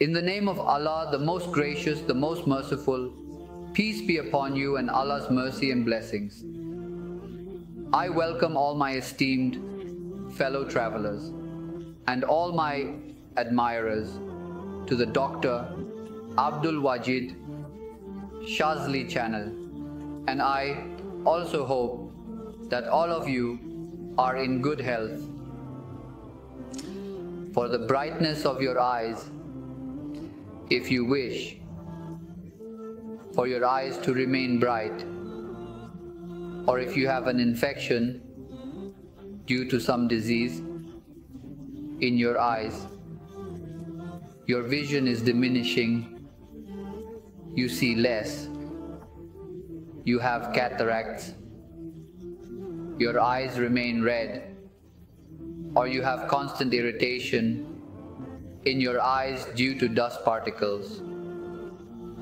In the name of Allah, the most gracious, the most merciful, peace be upon you and Allah's mercy and blessings. I welcome all my esteemed fellow travelers and all my admirers to the Dr. Abdul Wajid Shazli channel and I also hope that all of you are in good health. For the brightness of your eyes, if you wish, for your eyes to remain bright, or if you have an infection due to some disease in your eyes, your vision is diminishing, you see less, you have cataracts, your eyes remain red, or you have constant irritation in your eyes due to dust particles,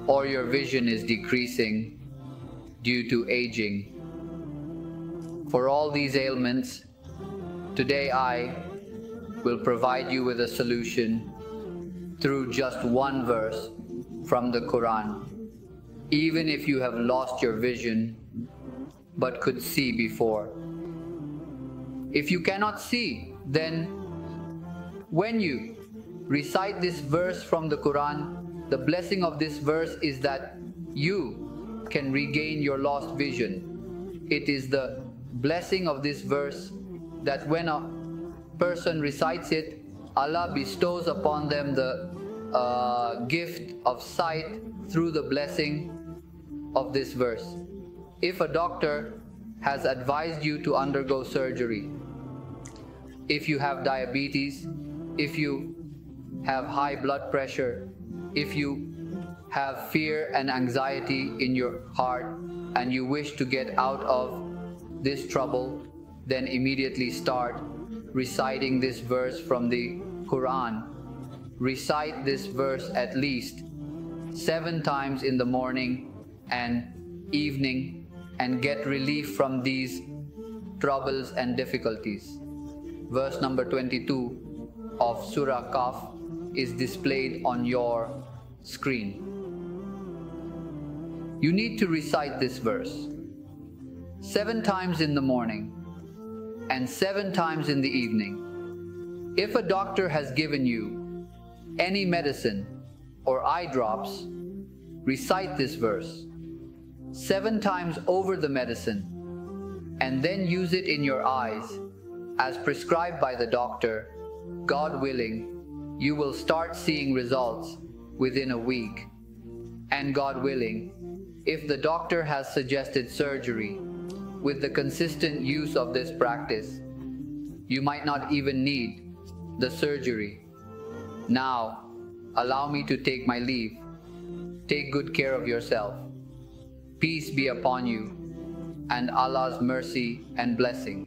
or your vision is decreasing due to aging. For all these ailments, today I will provide you with a solution through just one verse from the Quran. Even if you have lost your vision but could see before. If you cannot see, then when you recite this verse from the Quran, the blessing of this verse is that you can regain your lost vision. It is the blessing of this verse that when a person recites it, Allah bestows upon them the uh, gift of sight through the blessing of this verse. If a doctor has advised you to undergo surgery, if you have diabetes, if you have high blood pressure, if you have fear and anxiety in your heart and you wish to get out of this trouble, then immediately start reciting this verse from the Quran. Recite this verse at least seven times in the morning and evening and get relief from these troubles and difficulties. Verse number 22 of Surah Qaf is displayed on your screen. You need to recite this verse seven times in the morning and seven times in the evening. If a doctor has given you any medicine or eye drops, recite this verse seven times over the medicine and then use it in your eyes as prescribed by the doctor. God willing, you will start seeing results within a week. And God willing, if the doctor has suggested surgery, with the consistent use of this practice, you might not even need the surgery. Now, allow me to take my leave. Take good care of yourself. Peace be upon you, and Allah's mercy and blessing.